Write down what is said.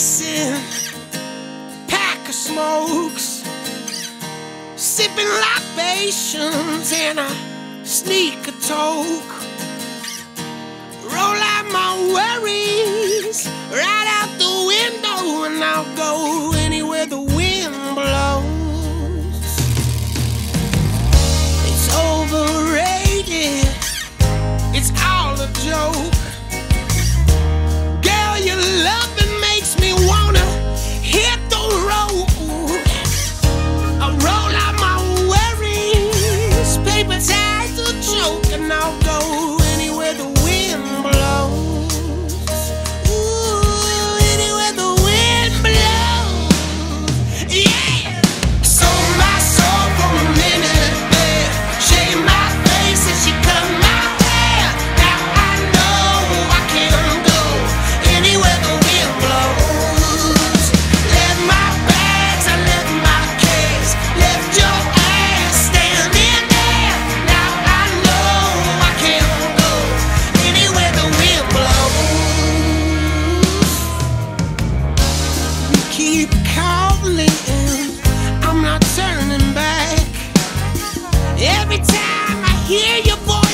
chasing pack of smokes, sipping libations, and a sneak a toke. Roll out my worries right out the window, and I'll go keep calling. I'm not turning back. Every time I hear your voice.